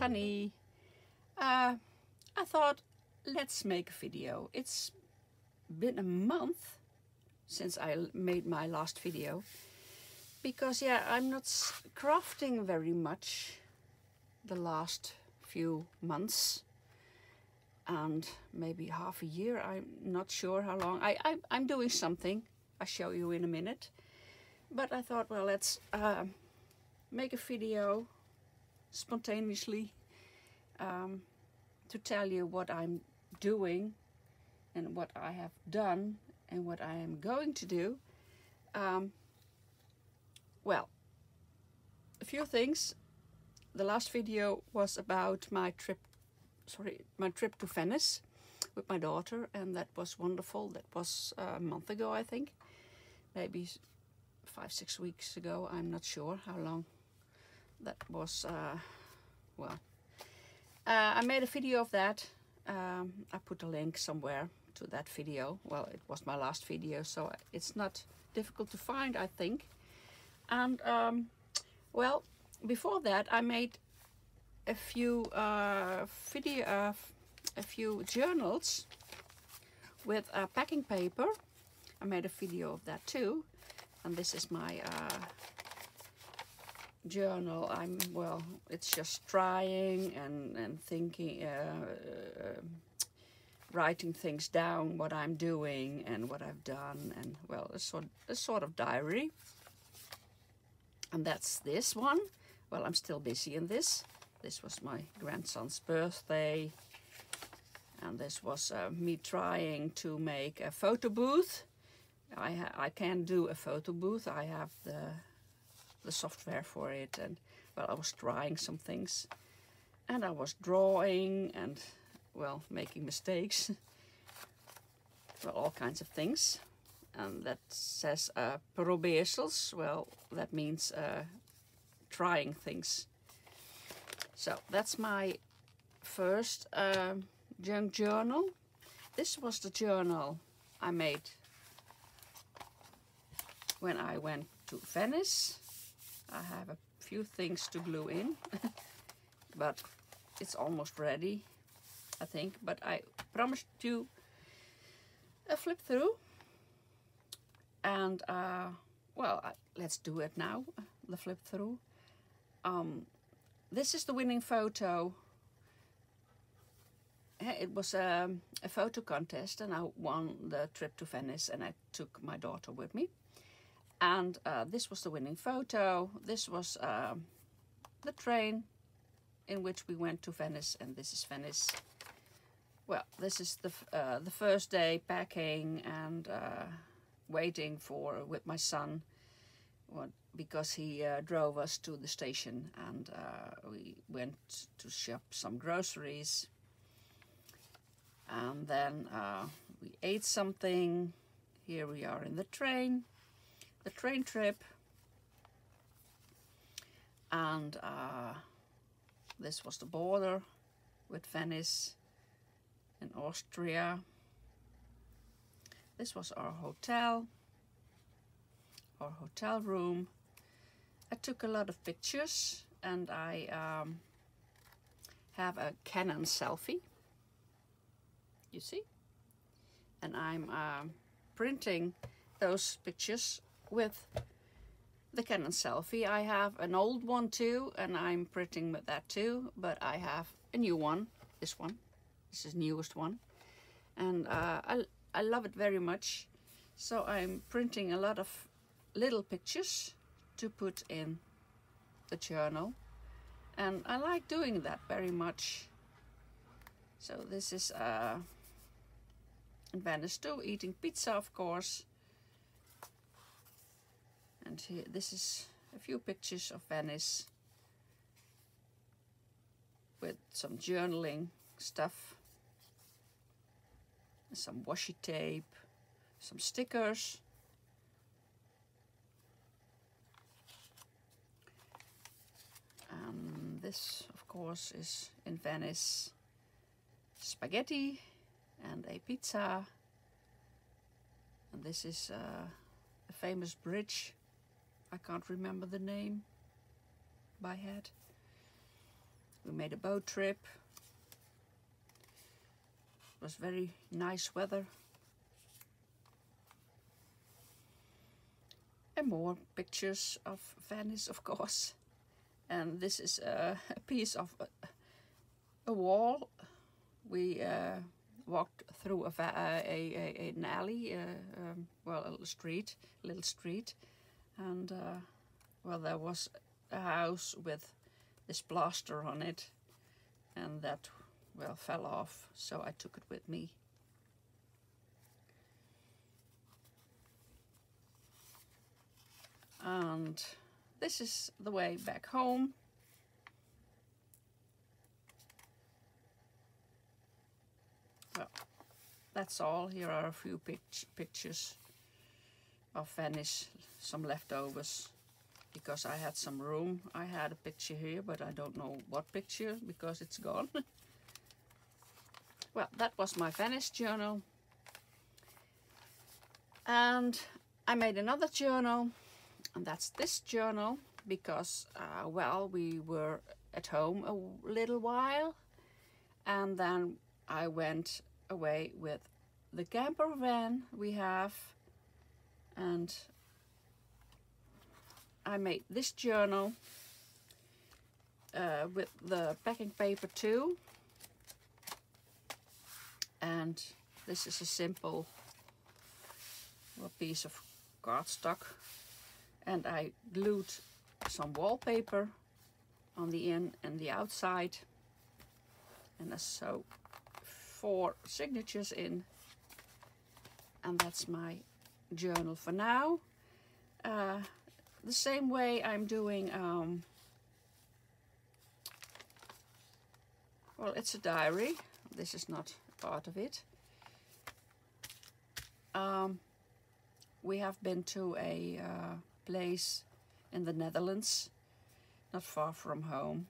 Honey. Uh, I thought, let's make a video. It's been a month since I made my last video. Because, yeah, I'm not crafting very much the last few months and maybe half a year. I'm not sure how long. I, I, I'm doing something. I'll show you in a minute. But I thought, well, let's uh, make a video spontaneously um, to tell you what I'm doing and what I have done and what I am going to do. Um, well, a few things. The last video was about my trip, sorry, my trip to Venice with my daughter and that was wonderful. That was a month ago, I think. Maybe five, six weeks ago. I'm not sure how long that was, uh, well, uh, I made a video of that. Um, I put a link somewhere to that video. Well, it was my last video, so it's not difficult to find, I think. And, um, well, before that, I made a few uh, video, uh, a few journals with packing paper. I made a video of that too. And this is my uh, journal I'm well it's just trying and and thinking uh, uh, writing things down what I'm doing and what I've done and well a sort a sort of diary. And that's this one. Well I'm still busy in this. This was my grandson's birthday. And this was uh, me trying to make a photo booth. I, I can't do a photo booth. I have the the software for it and well I was trying some things and I was drawing and well making mistakes. Well all kinds of things. And that says uh, probeersels well that means uh, trying things. So that's my first uh, junk journal. This was the journal I made when I went to Venice I have a few things to glue in, but it's almost ready, I think. But I promised you a flip through. And, uh, well, let's do it now, the flip through. Um, this is the winning photo. It was a, a photo contest and I won the trip to Venice and I took my daughter with me and uh, this was the winning photo. This was uh, the train in which we went to Venice, and this is Venice. Well, this is the uh, the first day packing and uh, waiting for with my son, because he uh, drove us to the station, and uh, we went to shop some groceries, and then we ate something. Here we are in the train the train trip and uh, this was the border with Venice in Austria. This was our hotel, our hotel room. I took a lot of pictures and I um, have a Canon Selphy, you see? And I'm uh, printing those pictures with the Canon Selphy. I have an old one too, and I'm printing with that too, but I have a new one, this one. This is newest one. And uh, I, I love it very much. So I'm printing a lot of little pictures to put in the journal. And I like doing that very much. So this is uh, Venice too, eating pizza of course and here this is a few pictures of Venice with some journaling stuff some washi tape some stickers. And this of course is in Venice spaghetti and a pizza. And this is uh, a famous bridge I can't remember the name by head. we made a boat trip. It was very nice weather. And more pictures of Venice, of course. And this is a, a piece of a, a wall. We uh, walked through a, a, a an alley, uh, um, well, a little street, little street, and uh, well, there was a house with this plaster on it, and that well fell off, so I took it with me. And this is the way back home. Well, that's all. Here are a few pic pictures of Venice, some leftovers because I had some room. I had a picture here, but I don't know what picture because it's gone. well, that was my Venice journal. And I made another journal, and that's this journal because, uh, well, we were at home a little while, and then I went away with the camper van we have, and I made this journal uh, with the packing paper too. And this is a simple piece of cardstock. And I glued some wallpaper on the in and the outside. And sew four signatures in. And that's my journal for now. Uh, the same way I'm doing, um, well, it's a diary. This is not part of it. Um, we have been to a uh, place in the Netherlands, not far from home,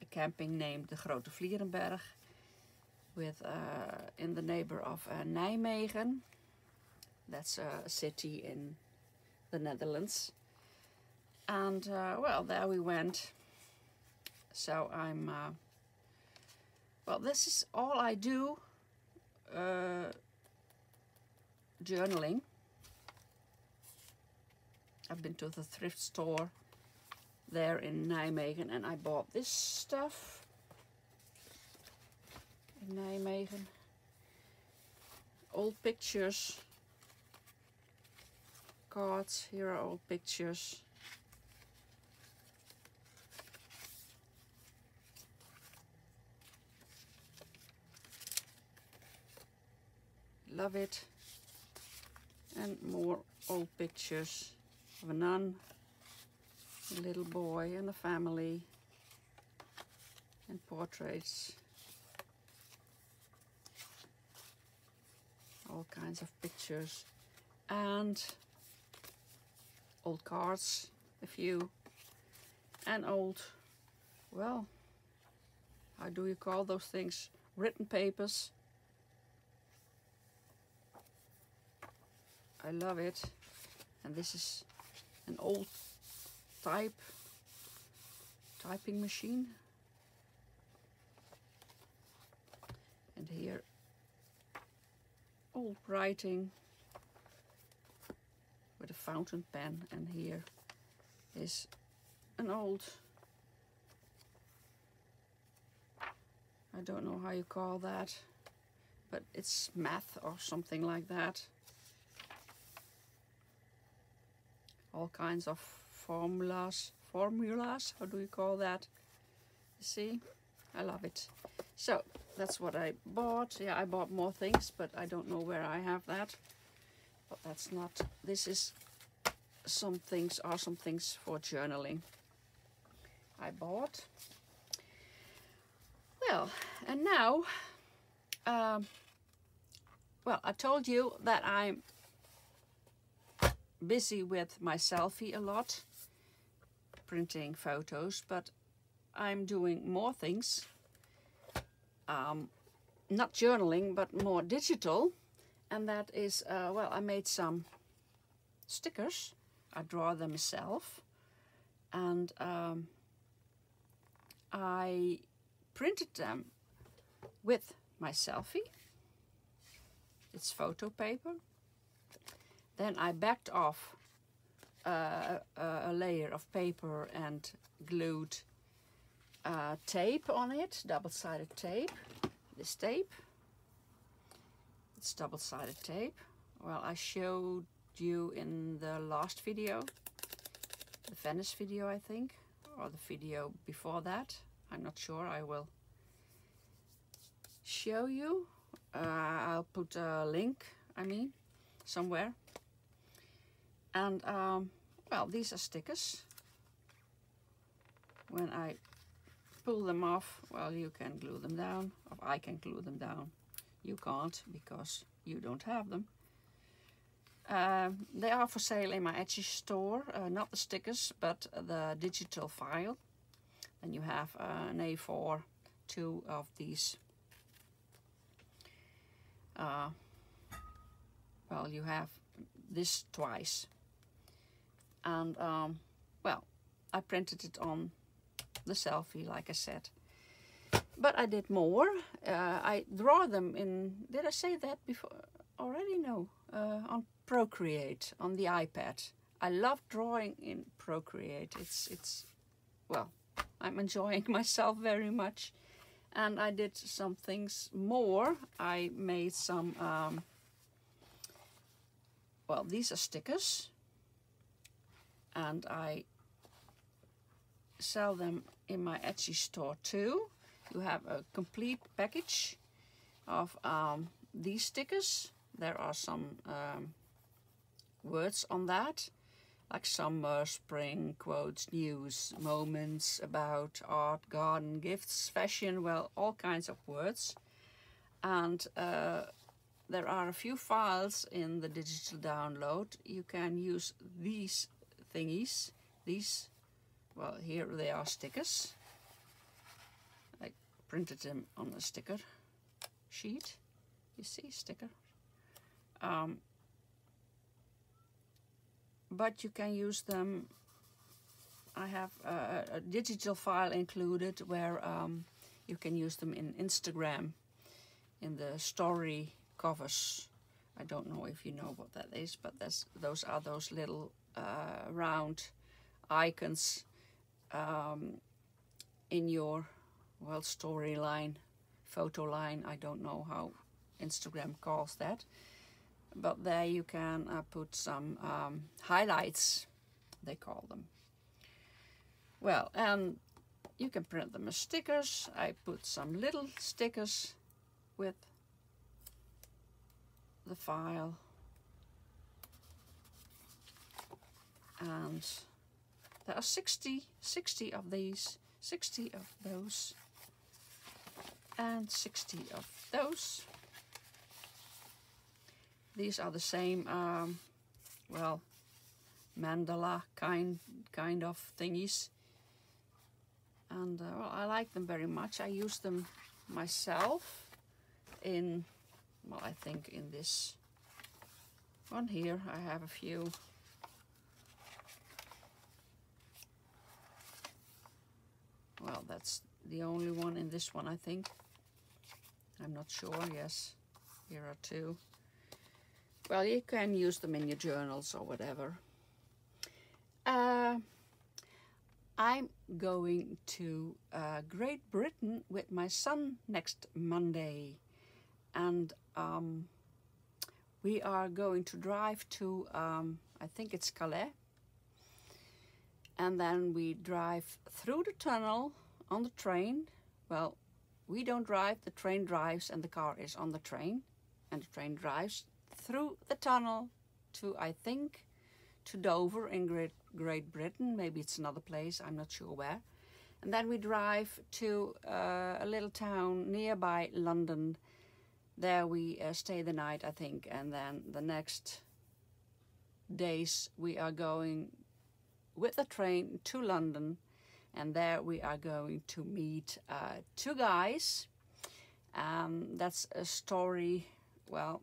a camping named the Grote Vlierenberg, with uh, in the neighbor of uh, Nijmegen. That's a city in the Netherlands. And uh, well there we went. So I'm uh, well this is all I do uh, journaling. I've been to the thrift store there in Nijmegen and I bought this stuff in Nijmegen. Old pictures cards here are old pictures love it. And more old pictures of a nun, a little boy and a family, and portraits. All kinds of pictures. And old cards, a few. And old, well, how do you call those things? Written papers I love it. And this is an old type typing machine. And here old writing with a fountain pen and here is an old I don't know how you call that but it's math or something like that. All kinds of formulas formulas how do you call that? You see? I love it. So that's what I bought. Yeah I bought more things but I don't know where I have that but that's not this is some things are some things for journaling I bought well and now um, well I told you that I'm busy with my Selphy a lot, printing photos, but I'm doing more things. Um, not journaling, but more digital. And that is, uh, well, I made some stickers. I draw them myself. And um, I printed them with my Selphy. It's photo paper. Then I backed off uh, a, layer of paper and glued uh, tape on it, double-sided tape. This tape, double-sided tape. Well, I showed you in the last video, the Venice video, I think, or the video before that. I'm not sure. I will show you. Uh, I'll put a link, I mean, somewhere. And, um, well, these are stickers. When I pull them off, well, you can glue them down, or I can glue them down. You can't, because you don't have them. Uh, they are for sale in my Etsy store, uh, not the stickers, but the digital file. Then you have uh, an A4, two of these. Uh, well, you have this twice. And, um, well, I printed it on the Selphy, like I said. But I did more. Uh, I draw them in, did I say that before? Already? No. Uh, on Procreate, on the iPad. I love drawing in Procreate. It's, it's, well, I'm enjoying myself very much. And I did some things more. I made some, um, well, these are stickers. And I sell them in my Etsy store too. You have a complete package of um, these stickers. There are some um, words on that, like summer, spring, quotes, news, moments, about, art, garden, gifts, fashion, well, all kinds of words. And uh, there are a few files in the digital download. You can use these thingies, these well here they are stickers printed them on a sticker sheet. You see sticker. Um, but you can use them. I have a, a digital file included where um, you can use them in Instagram in the story covers. I don't know if you know what that is but that's those are those little uh, round icons um, in your well storyline photo line I don't know how Instagram calls that. But there you can uh, put some um, highlights they call them. Well and you can print them as stickers. I put some little stickers with the file. And there are 60, 60 of these, 60 of those, and 60 of those. These are the same, um, well, mandala kind kind of thingies. And uh, well, I like them very much. I use them myself in, well, I think in this one here I have a few Well, that's the only one in this one, I think. I'm not sure, yes. Here are two. Well, you can use them in your journals or whatever. Uh, I'm going to uh, Great Britain with my son next Monday. And um, we are going to drive to, um, I think it's Calais and then we drive through the tunnel on the train. Well, we don't drive, the train drives and the car is on the train and the train drives through the tunnel to, I think, to Dover in Great, Great Britain. Maybe it's another place, I'm not sure where. And then we drive to uh, a little town nearby London. There we uh, stay the night, I think, and then the next days we are going with the train to London and there we are going to meet uh, two guys. Um, that's a story, well,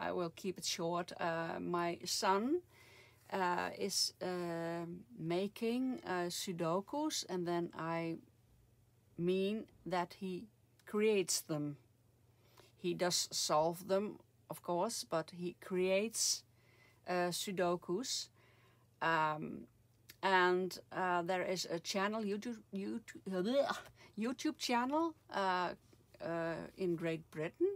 I will keep it short. Uh, my son uh, is uh, making uh, Sudokus and then I mean that he creates them. He does solve them, of course, but he creates uh, Sudokus. Um, and uh, there is a channel, YouTube, YouTube, YouTube channel uh, uh, in Great Britain,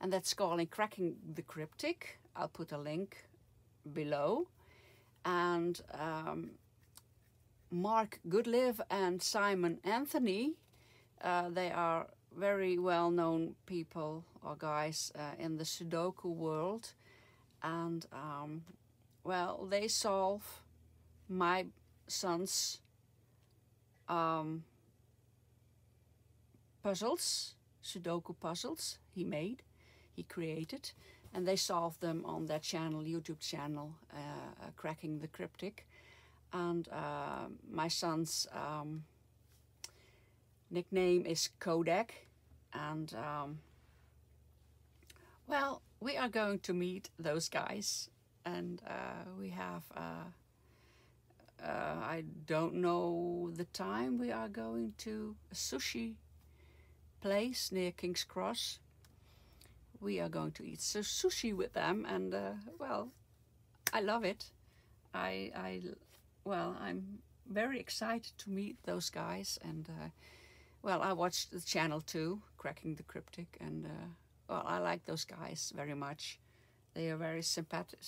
and that's called Cracking the Cryptic. I'll put a link below. And um, Mark Goodliffe and Simon Anthony, uh, they are very well known people or guys uh, in the Sudoku world. And um, well, they solve my son's um, puzzles, Sudoku puzzles he made, he created, and they solved them on that channel, YouTube channel, uh, uh, Cracking the Cryptic. And uh, my son's um, nickname is Kodak, and um, well, we are going to meet those guys, and uh, we have. Uh, I don't know the time we are going to a sushi place near King's Cross. We are going to eat sushi with them, and uh, well, I love it. I, I, well, I'm very excited to meet those guys, and uh, well, I watched the channel too, Cracking the Cryptic, and uh, well, I like those guys very much. They are very sympathetic,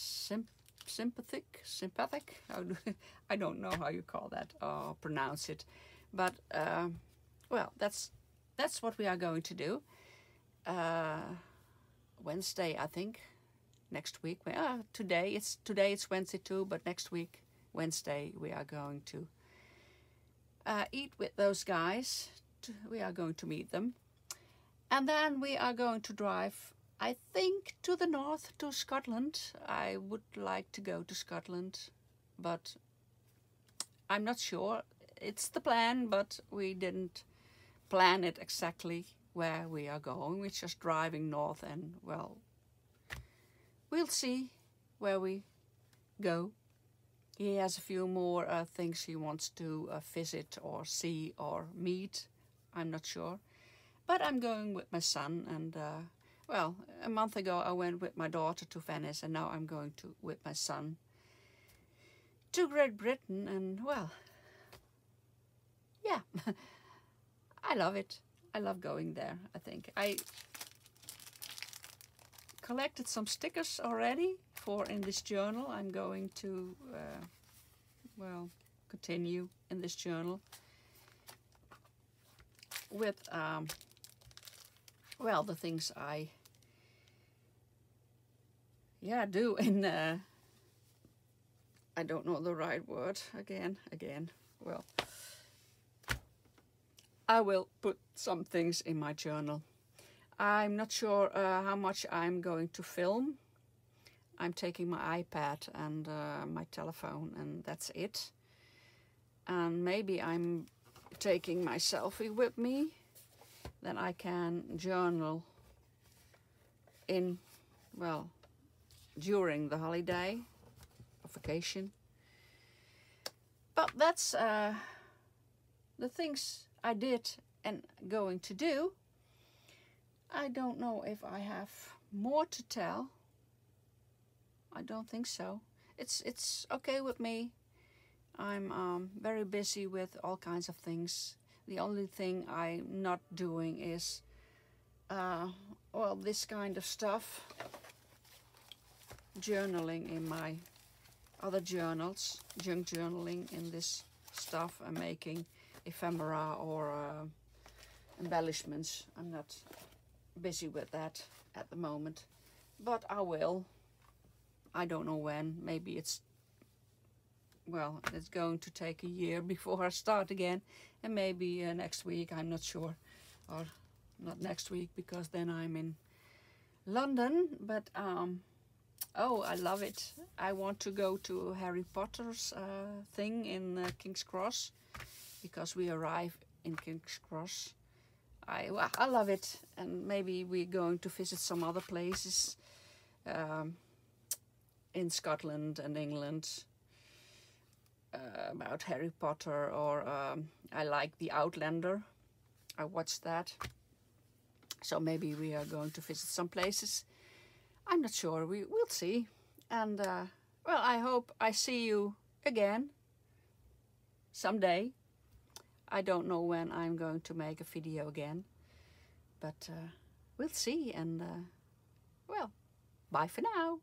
sympathetic, sympathetic. I don't know how you call that or pronounce it, but uh, well, that's that's what we are going to do. Uh, Wednesday, I think, next week. Uh, today it's today it's Wednesday too, but next week Wednesday we are going to uh, eat with those guys. We are going to meet them, and then we are going to drive I think to the north, to Scotland. I would like to go to Scotland, but I'm not sure. It's the plan, but we didn't plan it exactly where we are going. We're just driving north and, well, we'll see where we go. He has a few more uh, things he wants to uh, visit or see or meet. I'm not sure. But I'm going with my son and uh, well, a month ago I went with my daughter to Venice and now I'm going to with my son to Great Britain and well, yeah, I love it. I love going there, I think. I collected some stickers already for in this journal. I'm going to, uh, well, continue in this journal with, um, well, the things I yeah, do in uh, I don't know the right word again, again. Well, I will put some things in my journal. I'm not sure uh, how much I'm going to film. I'm taking my iPad and uh, my telephone and that's it. And maybe I'm taking my Selphy with me. Then I can journal in, well, during the holiday or vacation. But that's uh, the things I did and going to do. I don't know if I have more to tell. I don't think so. It's it's okay with me. I'm um, very busy with all kinds of things. The only thing I'm not doing is, uh, well, this kind of stuff journaling in my other journals, junk journaling in this stuff I'm making ephemera or uh, embellishments. I'm not busy with that at the moment, but I will. I don't know when. Maybe it's, well, it's going to take a year before I start again. And maybe uh, next week, I'm not sure. Or not next week, because then I'm in London. But um, Oh, I love it. I want to go to Harry Potter's uh, thing in uh, King's Cross because we arrive in King's Cross. I, well, I love it and maybe we're going to visit some other places um, in Scotland and England uh, about Harry Potter or um, I like The Outlander. I watched that. So maybe we are going to visit some places. I'm not sure. We we'll see. And uh, well, I hope I see you again someday. I don't know when I'm going to make a video again, but uh, we'll see. And uh, well, bye for now.